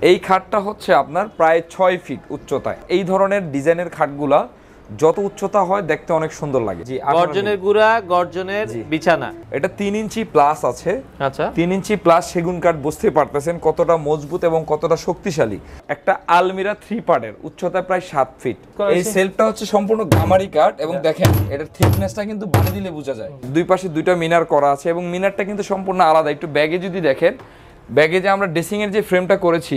এই খাটটা হচ্ছে আপনার প্রায় ছয় ফিট উচ্চতায়। এই ধরনের ডিজাইনের খাটগুলা যত উচ্চতা হয় দেখতে অনেক সুন্দর লাগে। জি গর্জনের গুড়া গর্জনের বিছানা। এটা তিন ইঞ্চি প্লাস আছে। আচ্ছা। তিন ইঞ্চি প্লাস সেগুন কাঠ বুঝতে পারতেছেন কতটা মজবুত এবং কতটা শক্তিশালী। একটা আলমিরা থ্রি পার্টের উচ্চতা প্রায় সাত ফিট। এই সেলফটা হচ্ছে সম্পূর্ণ গামারি কাঠ এবং দেখেন এটার থিকনেসটা কিন্তু বানিয়ে দিলে বোঝা যায়। দুই পাশে দুইটা মিনার করা আছে এবং মিনারটা কিন্তু সম্পূর্ণ আলাদা। একটু ব্যাগে যদি দেখেন ব্যাগে যে আমরা ড্রেসিং এর যে ফ্রেমটা করেছি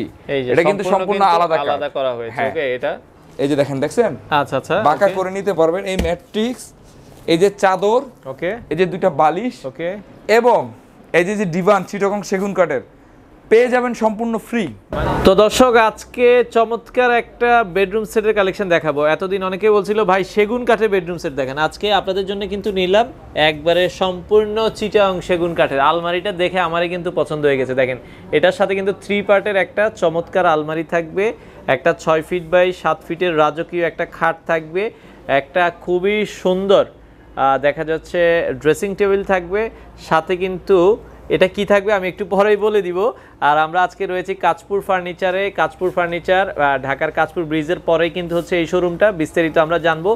এটা কিন্তু সম্পূর্ণ আলাদা আলাদা করা হয়েছে হ্যাঁ। ওকে এটা? এই যে দেখেন দেখছেন? আচ্ছা আচ্ছা বাঁকা করে নিতে পারবেন এই ম্যাট্রিক্স এই যে চাদর ওকে এই যে দুইটা বালিশ ওকে এবং এই যে যে ডিভান চিটগং সেগুন কাঠের পেয়ে যাবেন সম্পূর্ণ ফ্রি তো দর্শক, আজকে চমৎকার একটা বেডরুম সেটের কালেকশন দেখাবো। এতদিন অনেকে বলছিল, ভাই, সেগুন কাঠের বেডরুম সেট দেখেন। আজকে আপনাদের জন্য কিন্তু নিলাম একবারে সম্পূর্ণ চিটাং সেগুন কাঠের। আলমারিটা দেখে আমারই কিন্তু পছন্দ হয়ে গেছে। দেখেন, এটার সাথে কিন্তু থ্রি পার্টের একটা চমৎকার আলমারি থাকবে, একটা ছয় ফিট বাই সাত ফিটের রাজকীয় একটা খাট থাকবে, একটা খুবই সুন্দর দেখা যাচ্ছে ড্রেসিং টেবিল থাকবে। সাথে কিন্তু এটা কি থাকবে আমি একটু পরেই বলে দিব। আর আমরা আজকে রয়েছি কাঁচপুর ফার্নিচারে। কাঁচপুর ফার্নিচার ঢাকার কাঁচপুর ব্রিজের পরেই কিন্তু হচ্ছে এই শোরুমটা। বিস্তারিত আমরা জানব।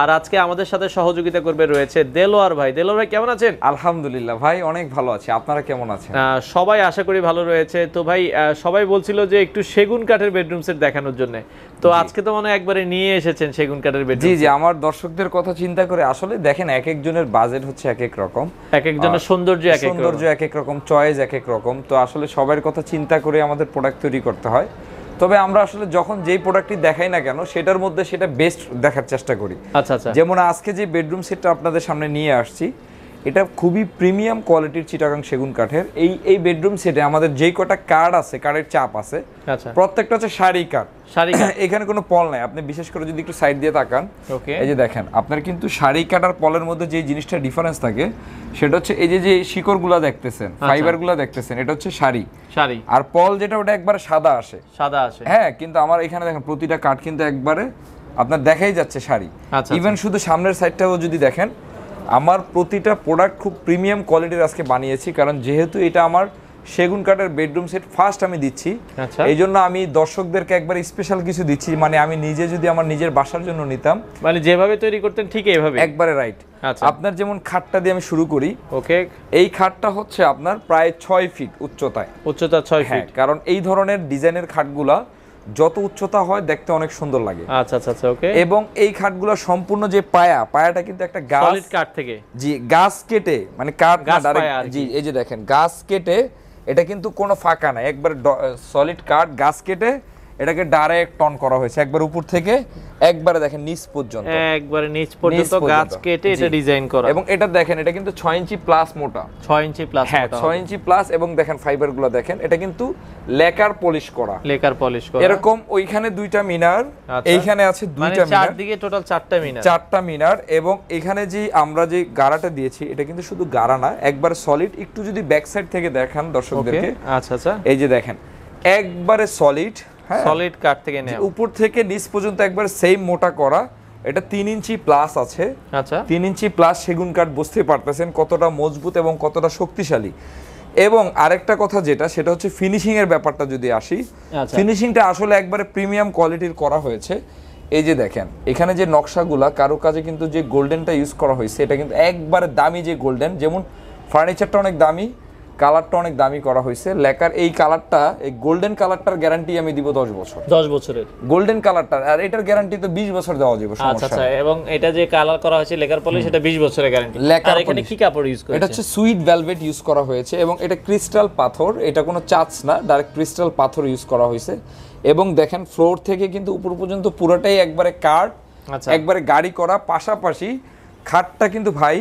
আর আজকে আমাদের সাথে সহযোগিতা করবে রয়েছে দেলোয়ার ভাই। দেলোয়ার ভাই কেমন আছেন? আলহামদুলিল্লাহ ভাই অনেক ভালো আছি। আপনারা কেমন আছেন? সবাই আশা করি ভালো রয়েছে। তো ভাই সবাই বলছিল যে একটু সেগুন কাঠের বেডরুম সেট দেখানোর জন্য। তো আজকে তো মনে হয় একবারে নিয়ে এসেছেন সেগুন কাঠের জি বেডরুম জি আমার দর্শকদের কথা চিন্তা করে আসলে দেখেন এক একজনের বাজেট হচ্ছে এক এক রকম। এক একজনের সৌন্দর্য এক এক সৌন্দর্য এক এক রকম চয়েস এক এক রকম। তো আসলে সবার কথা চিন্তা করে আমাদের প্রোডাক্ট তৈরি করতে হয়। তবে আমরা আসলে যখন যেই প্রোডাক্টটি দেখাই না কেন সেটার মধ্যে সেটা বেস্ট দেখার চেষ্টা করি। আচ্ছা আচ্ছা। যেমন আজকে যে বেডরুম সেটটা আপনাদের সামনে নিয়ে আসছি এটা খুবই প্রিমিয়াম কোয়ালিটির চিটাগাং সেগুন কাঠের। এই এই বেডরুম সেটে আমাদের যেই কটা কার্ড আছে কার্ডের চাপ আছে আচ্ছা। প্রত্যেকটা হচ্ছে শাড়ি কার্ড শাড়ি কাঠ। এখানে কোনো পল নাই। আপনি বিশেষ করে যদি একটু সাইড দিয়ে তাকান ওকে এই যে দেখেন আপনার কিন্তু শাড়ি কাটার পলের মধ্যে যে জিনিসটা ডিফারেন্স থাকে সেটা হচ্ছে এই যে যে শিকড়গুলা দেখতেছেন ফাইবারগুলা দেখতেছেন এটা হচ্ছে শাড়ি। শাড়ি। আর পল যেটা ওটা একবারে সাদা আসে। সাদা আসে। হ্যাঁ কিন্তু আমার এখানে দেখেন প্রতিটা কাঠ কিন্তু একবারে আপনার দেখাই যাচ্ছে শাড়ি। আচ্ছা, ইভেন শুধু সামনের সাইডটাও যদি দেখেন আমার প্রতিটা প্রোডাক্ট খুব প্রিমিয়াম কোয়ালিটির আজকে বানিয়েছি কারণ যেহেতু এটা আমার সেগুন কাঠের বেডরুম সেট ফার্স্ট আমি দিচ্ছি আচ্ছা। এই জন্য আমি দর্শকদেরকে একবার স্পেশাল কিছু দিচ্ছি মানে আমি নিজে যদি আমার নিজের বাসার জন্য নিতাম মানে যেভাবে তৈরি করতেন ঠিক এইভাবে একবারে রাইট আচ্ছা। আপনার যেমন খাটটা দিয়ে আমি শুরু করি ওকে। এই খাটটা হচ্ছে আপনার প্রায় ছয় ফিট উচ্চতায়। উচ্চতা ছয় হ্যাঁ ফিট কারণ এই ধরনের ডিজাইনের খাটগুলা যত উচ্চতা হয় দেখতে অনেক সুন্দর লাগে। আচ্ছা আচ্ছা আচ্ছা ওকে। এবং এই খাটগুলো সম্পূর্ণ যে পায়া পায়াটা কিন্তু একটা গাছ সলিড কাঠ থেকে। জি গাছ কেটে মানে কাঠ না কি। জি এই যে দেখেন গাছ কেটে এটা কিন্তু কোনো ফাঁকা না। একবার সলিড কাঠ গাছ কেটে এটাকে ডাইরেক্ট টন করা হয়েছে। একবার উপর থেকে একবারে দেখেন নিচ পর্যন্ত। একবারে নিচ পর্যন্ত। গাছ কেটে এটা ডিজাইন করা। এবং এটা দেখেন এটা কিন্তু ছয় ইঞ্চি প্লাস মোটা। ছয় ইঞ্চি প্লাস হ্যাঁ ছয় ইঞ্চি প্লাস এবং দেখেন ফাইবারগুলো দেখেন এটা কিন্তু লেকার পলিশ করা। লেকার পলিশ করা। এরকম ওইখানে দুইটা মিনার আচ্ছা। এইখানে আছে মানে দুইটা মিনার। চারদিকে টোটাল চারটা মিনার। চারটা মিনার এবং এখানে যে আমরা যে গাড়াটা দিয়েছি এটা কিন্তু শুধু গাড়া না একবার সলিড একটু যদি ব্যাক সাইড থেকে দেখান দর্শকদেরকে। আচ্ছা আচ্ছা। এই যে দেখেন একবারে সলিড হ্যাঁ সলিড কাঠ থেকে যে নেওয়া। উপর থেকে নিচ পর্যন্ত একবার সেম মোটা করা। এটা তিন ইঞ্চি প্লাস আছে। আচ্ছা। তিন ইঞ্চি প্লাস সেগুন কাঠ বুঝতে পারতেছেন কতটা মজবুত এবং কতটা শক্তিশালী। এবং আরেকটা কথা যেটা সেটা হচ্ছে ফিনিশিং এর ব্যাপারটা যদি আসি আচ্ছা। ফিনিশিংটা আসলে একবারে প্রিমিয়াম কোয়ালিটির করা হয়েছে। এই যে দেখেন এখানে যে নকশাগুলা কারও কাজে কিন্তু যে গোল্ডেনটা ইউজ করা হয়েছে এটা কিন্তু একবারে দামি যে গোল্ডেন যেমন ফার্নিচারটা অনেক দামি কালারটা অনেক দামি করা হয়েছে। লেকার এই কালারটা এই গোল্ডেন কালারটার গ্যারান্টি আমি দিব দশ বছর। দশ বছরের। গোল্ডেন কালারটা আর এটার গ্যারান্টি তো বিশ বছর দেওয়া যাবে আচ্ছা সমস্যা আচ্ছা। এবং এটা যে কালার করা হয়েছে লেকার পলিশ সেটা 20 বছরের গ্যারান্টি আর এখানে কি কাপড় ইউজ এটা হচ্ছে সুইট ভেলভেট ইউজ করা হয়েছে এবং এটা ক্রিস্টাল পাথর এটা কোনো চাচ না ডাইরেক্ট ক্রিস্টাল পাথর ইউজ করা হয়েছে। এবং দেখেন ফ্লোর থেকে কিন্তু উপর পর্যন্ত পুরোটাই একবারে কাঠ আচ্ছা। একবারে গাড়ি করা। পাশাপাশি খাটটা কিন্তু ভাই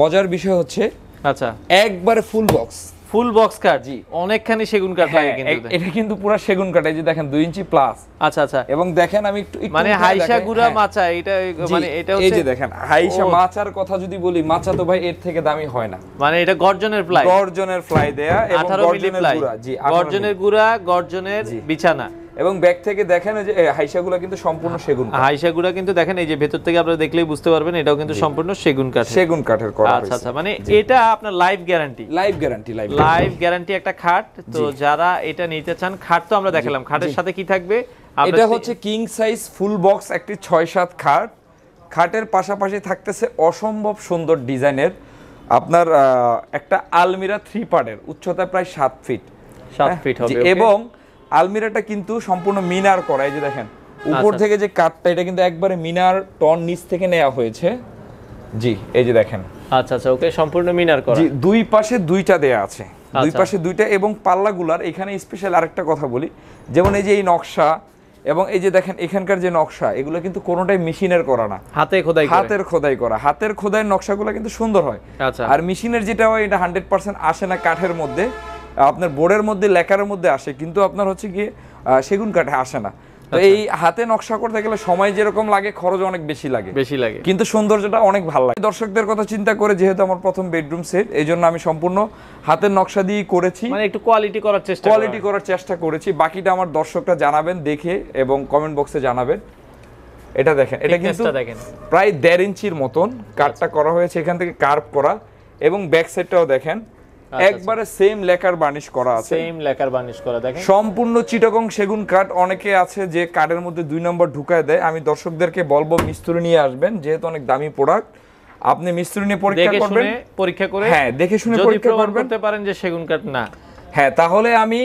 মজার বিষয় হচ্ছে আচ্ছা। একবারে ফুল বক্স ফুল বক্স কাঠ জি। অনেকখানি সেগুন কাঠ লাগে কিন্তু এটা কিন্তু পুরো সেগুন কাঠ এই যে দেখেন দুই ইঞ্চি প্লাস আচ্ছা আচ্ছা। এবং দেখেন আমি একটু মানে হাইসা গুড়া হ্যাঁ। মাচা এটা মানে এটা এই যে দেখেন হাইসা। মাচার কথা যদি বলি মাচা তো ভাই এর থেকে দামি হয় না। মানে এটা গর্জনের প্লাই গর্জনের ফ্লাই দেয়া এবং 18 মিলি গর্জনের গুঁড়া জি গর্জনের গুড়া গর্জনের বিছানা। এবং ব্যাক থেকে দেখেন যে এ, হাইসাগুলো কিন্তু সম্পূর্ণ সেগুন কাঠ। হাইসাগুড়া কিন্তু দেখেন এই যে ভেতর থেকে আপনারা দেখলেই বুঝতে পারবেন এটাও কিন্তু সম্পূর্ণ সেগুন কাঠ। সেগুন কাঠের করা আচ্ছা আচ্ছা মানে এটা আপনার life guarantee live guarantee live life guarantee একটা খাট। তো যারা এটা নিতে চান খাট তো আমরা দেখালাম। খাটের সাথে কি থাকবে? এটা হচ্ছে কিং সাইজ ফুল বক্স একটি ছয় সাত খাট। খাটের পাশাপাশি থাকতেছে অসম্ভব সুন্দর ডিজাইনের আপনার একটা আলমিরা থ্রি পার্টের উচ্চতা প্রায় সাত ফিট সাত হ্যাঁ, ফিট হবে এবং আলমিরাটা কিন্তু সম্পূর্ণ মিনার করা এই যে দেখেন। উপর আচ্ছা। থেকে যে কাঠটা এটা কিন্তু একবারে মিনার টন নিচ থেকে নেওয়া হয়েছে। জি এই যে দেখেন। আচ্ছা আচ্ছা ওকে সম্পূর্ণ মিনার করা। জি দুই পাশে দুইটা দেয়া আছে। দুই আচ্ছা। পাশে দুইটা এবং পাল্লাগুলার এখানে স্পেশাল আরেকটা কথা বলি। যেমন এই যে এই নকশা এবং এই যে দেখেন এখানকার যে নকশা এগুলো কিন্তু কোনোটাই মেশিনের করা না। হাতে খোদাই করে। হাতের খোদাই করা। হাতের খোদাই নকশাগুলো কিন্তু সুন্দর হয়। আচ্ছা। আর মেশিনের যেটা হয় এটা হান্ড্রেড পার্সেন্ট আসে না কাঠের মধ্যে। আপনার বোর্ডের মধ্যে লেকারের মধ্যে আসে কিন্তু আপনার হচ্ছে গিয়ে সেগুন কাঠে আসে না। তো আচ্ছা। এই হাতে নকশা করতে গেলে সময় যেরকম লাগে খরচ অনেক বেশি লাগে। বেশি লাগে। কিন্তু সৌন্দর্যটা অনেক ভালো লাগে। দর্শকদের কথা চিন্তা করে যেহেতু আমার প্রথম বেডরুম সেট এই জন্য আমি সম্পূর্ণ হাতের নকশা দিয়ে করেছি। মানে একটু কোয়ালিটি করার চেষ্টা কোয়ালিটি করার চেষ্টা করেছি। বাকিটা আমার দর্শকরা জানাবেন দেখে এবং কমেন্ট বক্সে জানাবেন। এটা দেখেন এটা কিন্তু দেখেন। প্রায় দেড় ইঞ্চির মতন কাঠটা করা হয়েছে এখান থেকে কার্ভ করা। এবং ব্যাক সাইডটাও দেখেন। একবারে সেম লেকার বার্নিশ করা আছে। সেম লেকার বার্নিশ করা দেখেন। সম্পূর্ণ চিটাগং সেগুন কাঠ অনেকে আছে যে কাঠের মধ্যে দুই নম্বর ঢুকায় দেয়। আমি দর্শকদেরকে বলব মিস্ত্রি নিয়ে আসবেন যেহেতু অনেক দামি প্রোডাক্ট আপনি মিস্ত্রি নিয়ে পরীক্ষা করবেন। পরীক্ষা করে হ্যাঁ দেখে শুনে পরীক্ষা করবেন। করতে পারেন যে সেগুন কাঠ না। হ্যাঁ তাহলে আমি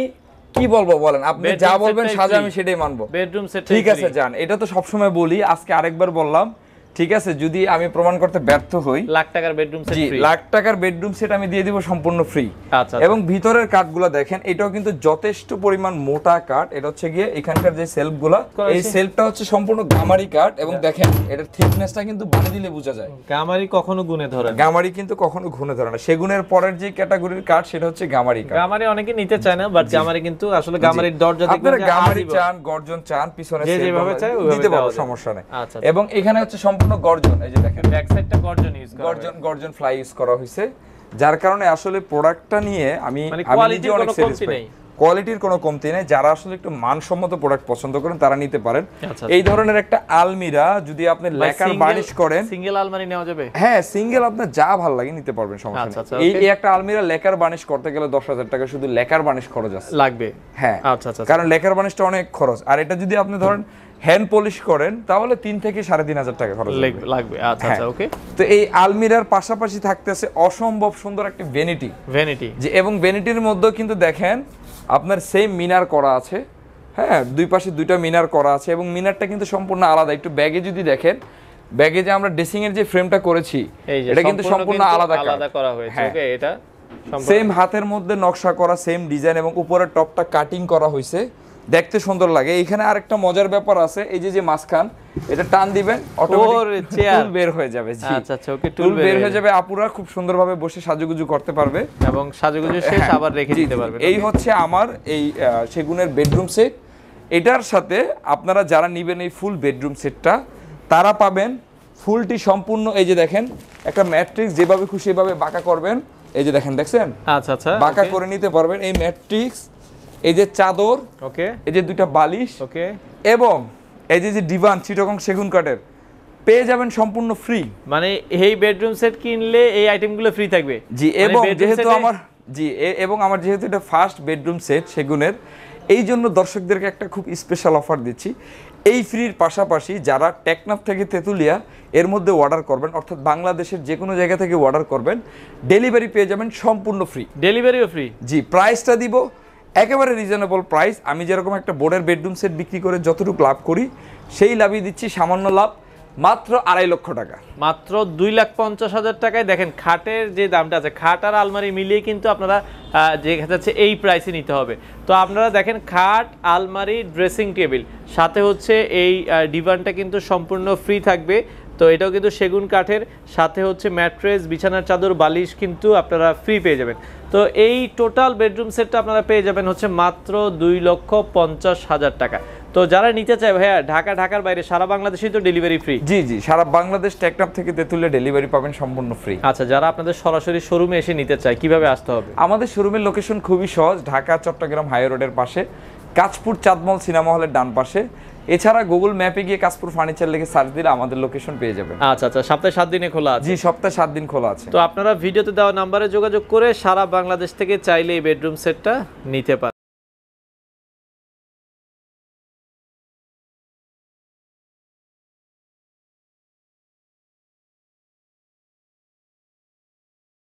কি বলব বলেন? আপনি যা বলবেন সাজা আমি সেটাই মানবো। বেডরুম সেট ঠিক আছে যান। এটা তো সবসময় বলি আজকে আরেকবার বললাম ঠিক আছে যদি আমি প্রমাণ করতে ব্যর্থ হই লাখ টাকার বেডরুম সেট ফ্রি লাখ টাকার বেডরুম সেট আমি দিয়ে দিব সম্পূর্ণ ফ্রি আচ্ছা এবং ভিতরের কাঠগুলো দেখেন এটাও কিন্তু যথেষ্ট পরিমাণ মোটা কাঠ এটা হচ্ছে গিয়ে এখানকার যে সেলফগুলো এই সেলফটা হচ্ছে সম্পূর্ণ গামারি কাঠ এবং দেখেন এটার থিকনেসটা কিন্তু বানিয়ে দিলে বোঝা যায়। গামারি কখনো গুনে ধরে না। গামারি কিন্তু কখনো ঘুরে ধরে না। সেগুনের পরের যে ক্যাটাগরির কাঠ সেটা হচ্ছে গামারি কাঠ গামারি অনেকে নিতে চায় না বাট গামারি কিন্তু আসলে গামারির দরজা দেখবেন আপনারা গামারি চান গর্জন চান পিছনে যে সেল যেভাবে চায় ওইভাবে দিতে দেওয়া সমস্যা নেই। আচ্ছা, আচ্ছা। এবং এখানে হচ্ছে সম্পূর্ণ গর্জন এই যে দেখেন। ব্যাক সাইডটা গর্জন ইউজ করা গর্জন গর্জন ফ্লাই ইউজ করা হয়েছে। যার কারণে আসলে প্রোডাক্টটা নিয়ে আমি মানে আমি নিজে অনেক কোনো কমতি স্যাটিসফাই নেই। কোয়ালিটির কোনো কমতি নেই। যারা আসলে একটু মানসম্মত প্রোডাক্ট পছন্দ করেন তারা নিতে পারেন। আচ্ছা, এই ধরনের একটা আলমিরা যদি আপনি লেকার বার্নিশ করেন সিঙ্গেল আলমারি নেওয়া যাবে? হ্যাঁ সিঙ্গেল আপনার যা ভালো লাগে নিতে পারবেন সমস্যা আচ্ছা, আচ্ছা, নেই এই একটা আলমিরা লেকার বার্নিশ করতে গেলে দশ হাজার টাকা শুধু লেকার বার্নিশ খরচ আছে। লাগবে? হ্যাঁ। আচ্ছা আচ্ছা কারণ লেকার বার্নিশটা অনেক খরচ। আর এটা যদি আপনি ধরেন হ্যান্ড পলিশ করেন তাহলে তিন থেকে সাড়ে তিন হাজার টাকা খরচ। লাগবে। আচ্ছা হ্যাঁ। আচ্ছা ওকে তো এই আলমিরার পাশাপাশি থাকতেছে অসম্ভব সুন্দর একটা ভেনিটি ভ্যানিটি যে এবং ভেনিটির মধ্যেও কিন্তু দেখেন আপনার সেম মিনার করা আছে। হ্যাঁ দুই পাশে দুইটা মিনার করা আছে এবং মিনারটা কিন্তু সম্পূর্ণ আলাদা। একটু ব্যাগে যদি দেখেন ব্যাগে যে আমরা ড্রেসিং এর যে ফ্রেমটা করেছি এটা কিন্তু সম্পূর্ণ আলাদা আলাদা করা হয়েছে হ্যাঁ। ওকে এটা সেম হাতের মধ্যে নকশা করা সেম ডিজাইন এবং উপরের টপটা কাটিং করা হয়েছে। দেখতে সুন্দর লাগে। এইখানে আরেকটা মজার ব্যাপার আছে এই যে যে মাঝখান এটা টান দিবেন টুল বের হয়ে যাবে জি। আচ্ছা আচ্ছা ওকে টুল বের হয়ে যাবে। আপুরা খুব সুন্দরভাবে বসে সাজুগুজু করতে পারবে। এবং সাজুগুজু শেষ হ্যাঁ, আবার রেখে দিতে জি। পারবেন এই হচ্ছে আমার এই সেগুনের বেডরুম সেট এটার সাথে আপনারা যারা নিবেন এই ফুল বেডরুম সেটটা তারা পাবেন ফুলটি সম্পূর্ণ এই যে দেখেন একটা ম্যাট্রিক্স যেভাবে খুশি এভাবে বাঁকা করবেন। এই যে দেখেন দেখছেন? আচ্ছা আচ্ছা বাঁকা করে নিতে পারবেন। এই ম্যাট্রিক্স এই যে চাদর ওকে এই যে দুইটা বালিশ ওকে এবং এই যে যে ডিভান চিটগং সেগুন কাঠের পেয়ে যাবেন সম্পূর্ণ ফ্রি মানে এই বেডরুম সেট কিনলে এই আইটেমগুলো ফ্রি থাকবে? জি মানে এবং যেহেতু আমার জি এবং আমার যেহেতু এটা ফার্স্ট বেডরুম সেট সেগুনের এই জন্য দর্শকদেরকে একটা খুব স্পেশাল অফার দিচ্ছি। এই ফ্রির পাশাপাশি যারা টেকনাফ থেকে তেঁতুলিয়া এর মধ্যে অর্ডার করবেন অর্থাৎ বাংলাদেশের যে কোনো জায়গা থেকে অর্ডার করবেন ডেলিভারি পেয়ে যাবেন সম্পূর্ণ ফ্রি ডেলিভারিও ফ্রি জি প্রাইসটা দিব একেবারে রিজনেবল প্রাইস আমি যেরকম একটা বোর্ডের বেডরুম সেট বিক্রি করে যতটুকু লাভ করি, সেই লাভই দিচ্ছি, সামান্য লাভ, মাত্র আড়াই লক্ষ টাকা। মাত্র দুই লাখ পঞ্চাশ হাজার টাকায় দেখেন, খাটের যে দামটা আছে, খাট আর আলমারি মিলিয়ে কিন্তু আপনারা যে যাচ্ছে এই প্রাইসে নিতে হবে। তো আপনারা দেখেন, খাট, আলমারি ড্রেসিং টেবিল সাথে হচ্ছে এই ডিভানটা কিন্তু সম্পূর্ণ ফ্রি থাকবে। তো এটাও কিন্তু সেগুন কাঠের সাথে হচ্ছে ম্যাট্রেস বিছানার চাদর বালিশ কিন্তু আপনারা ফ্রি পেয়ে যাবেন। তো এই টোটাল বেডরুম সেটটা আপনারা পেয়ে যাবেন হচ্ছে মাত্র দুই লক্ষ পঞ্চাশ হাজার টাকা। তো যারা নিতে চায় ভাইয়া ঢাকা ঢাকার বাইরে সারা বাংলাদেশেই তো ডেলিভারি ফ্রি জি জি সারা বাংলাদেশ টেকনাফ থেকে তেঁতুলিয়া ডেলিভারি পাবেন সম্পূর্ণ ফ্রি আচ্ছা যারা আপনাদের সরাসরি শোরুমে এসে নিতে চায় কীভাবে আসতে হবে? আমাদের শোরুমের লোকেশন খুবই সহজ ঢাকা চট্টগ্রাম হাই রোডের পাশে। কাঁচপুর চাঁদমল সিনেমা হলের ডান পাশে। এছাড়া গুগল ম্যাপে গিয়ে কাশপুর ফার্নিচার লিখে সার্চ দিলে আমাদের লোকেশন পেয়ে যাবেন। আচ্ছা আচ্ছা সপ্তাহে সাত দিনে খোলা আছে। জি সপ্তাহে সাত দিন খোলা আছে। তো আপনারা ভিডিওতে দেওয়া নাম্বারে যোগাযোগ করে সারা বাংলাদেশ থেকে চাইলে এই বেডরুম সেটটা নিতে পারেন।